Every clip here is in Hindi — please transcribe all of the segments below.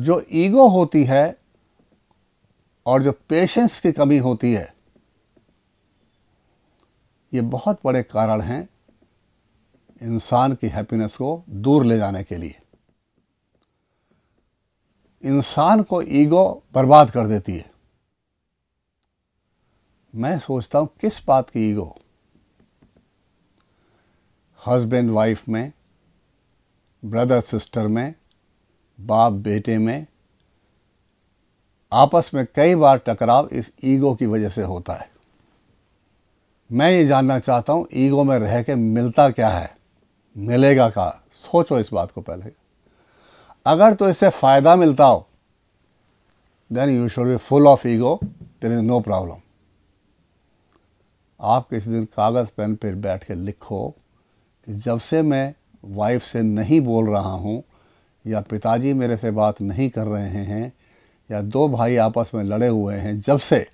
जो ईगो होती है और जो पेशेंस की कमी होती है, ये बहुत बड़े कारण हैं इंसान की हैप्पीनेस को दूर ले जाने के लिए। इंसान को ईगो बर्बाद कर देती है। मैं सोचता हूँ, किस बात की ईगो? हस्बैंड वाइफ में ब्रदर सिस्टर में बाप बेटे में आपस में कई बार टकराव इस ईगो की वजह से होता है। मैं ये जानना चाहता हूँ, ईगो में रह के मिलता क्या है? मिलेगा क्या सोचो इस बात को पहले। अगर तो इससे फ़ायदा मिलता हो then you should be full of ego there is no problem आप किसी दिन कागज़, पेन पर बैठ के लिखो कि जब से मैं वाइफ से नहीं बोल रहा हूँ या पिताजी मेरे से बात नहीं कर रहे हैं या दो भाई आपस में लड़े हुए हैं, जब से,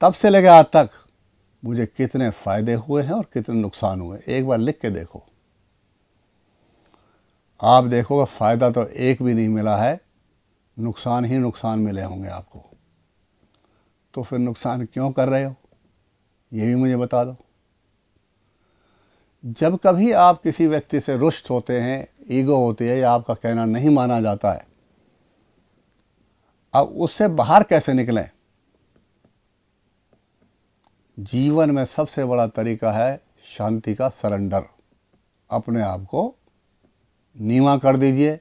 तब से लेकर आज तक मुझे कितने फ़ायदे हुए हैं और कितने नुकसान हुए एक बार लिख के देखो। आप देखोगे फ़ायदा तो एक भी नहीं मिला है, नुकसान ही नुकसान मिले होंगे आपको। तो फिर नुकसान क्यों कर रहे हो? ये भी मुझे बता दो। जब कभी आप किसी व्यक्ति से रुष्ट होते हैं ईगो होती है या आपका कहना नहीं माना जाता है। अब उससे बाहर कैसे निकलें? जीवन में सबसे बड़ा तरीका है शांति का सरेंडर। अपने आप को नीवा कर दीजिए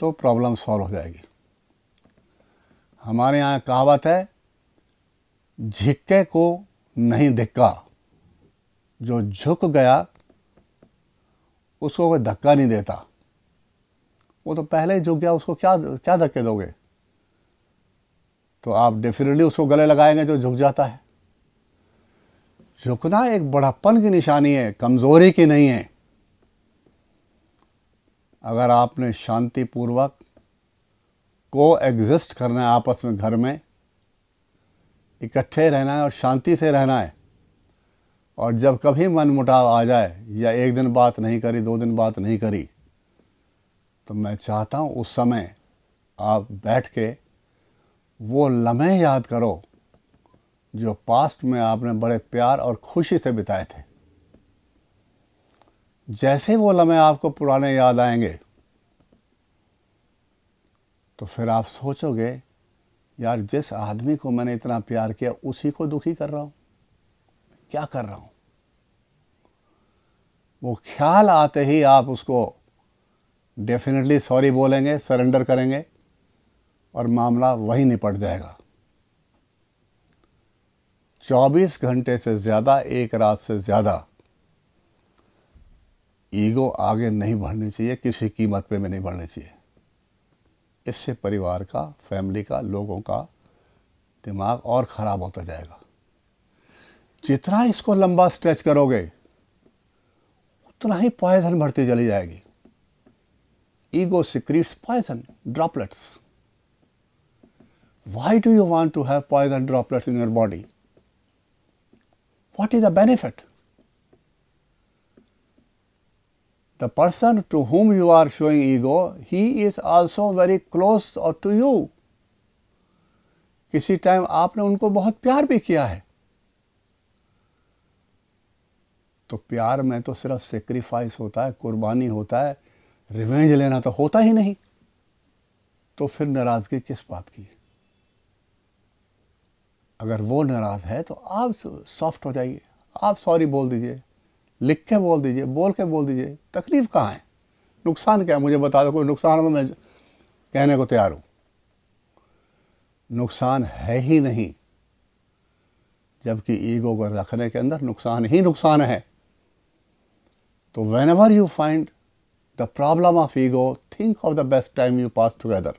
तो प्रॉब्लम सॉल्व हो जाएगी। हमारे यहाँ कहावत है, झिक्के को नहीं धिक्का, जो झुक गया उसको कोई धक्का नहीं देता। वो तो पहले ही झुक गया उसको क्या क्या धक्के दोगे? तो आप डेफिनेटली उसको गले लगाएँगे जो झुक जाता है। झुकना एक बड़ापन की निशानी है, कमज़ोरी की नहीं है। अगर आपने शांतिपूर्वक को एग्जिस्ट करना है आपस में घर में, इकट्ठे रहना है और शांति से रहना है और जब कभी मन मुटाव आ जाए या एक दिन बात नहीं करी, दो दिन बात नहीं करी तो मैं चाहता हूँ उस समय आप बैठ के वो लम्हे याद करो जो पास्ट में आपने बड़े प्यार और खुशी से बिताए थे। जैसे वो लम्हे आपको पुराने याद आएँगे तो फिर आप सोचोगे, यार, जिस आदमी को मैंने इतना प्यार किया, उसी को दुखी कर रहा हूँ। क्या कर रहा हूँ? वो ख्याल आते ही आप उसको डेफिनेटली सॉरी बोलेंगे सरेंडर करेंगे और मामला वही निपट जाएगा। 24 घंटे से ज़्यादा, एक रात से ज़्यादा ईगो आगे नहीं बढ़नी चाहिए, किसी कीमत पे भी नहीं बढ़नी चाहिए। इससे परिवार का, फैमिली का, लोगों का दिमाग और ख़राब होता जाएगा। जितना इसको लंबा स्ट्रेच करोगे उतना ही पॉइजन बढ़ती चली जाएगी। Ego secretes poison droplets why do you want to have poison droplets in your body what is the benefit the person to whom you are showing ego, he is also very close to you. किसी टाइम आपने उनको बहुत प्यार भी किया है। तो प्यार में तो सिर्फ़ सेक्रीफाइस होता है, कुर्बानी होता है रिवेंज लेना तो होता ही नहीं। तो फिर नाराज़गी किस बात की? अगर वो नाराज़ है तो आप सॉफ्ट हो जाइए, आप सॉरी बोल दीजिए, लिख के बोल दीजिए, बोल के बोल दीजिए, तकलीफ़ कहाँ है? नुकसान क्या है? मुझे बता दो, कोई नुकसान तो मैं कहने को तैयार हूँ। नुकसान है ही नहीं, जबकि ईगो को रखने के अंदर नुकसान ही नुकसान है। तो whenever you find the problem of ego think of the best time you pass together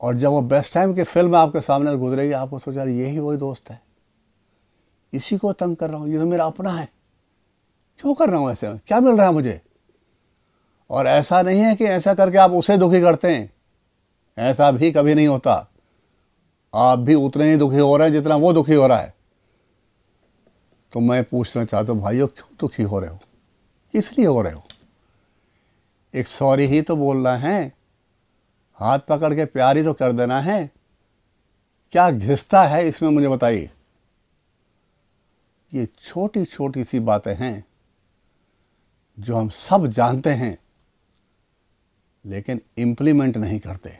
और जब वो बेस्ट टाइम की फ़िल्म आपके सामने गुजरेगी, आपको सोचा यही वही दोस्त है। इसी को तंग कर रहा हूँ, ये तो मेरा अपना है। क्यों कर रहा हूँ ऐसे? में क्या मिल रहा है मुझे? और ऐसा नहीं है कि ऐसा करके आप उसे दुखी करते हैं। ऐसा भी कभी नहीं होता। आप भी उतने ही दुखी हो रहे हैं जितना वो दुखी हो रहा है। तो मैं पूछना चाहता हूँ, भाइयों, क्यों दुखी हो रहे हो? किस लिए हो रहे हो? एक सॉरी ही तो बोलना है। हाथ पकड़ के प्यार ही तो कर देना है। क्या घिसता है इसमें मुझे बताइए। ये छोटी छोटी सी बातें हैं जो हम सब जानते हैं, लेकिन इम्प्लीमेंट नहीं करते।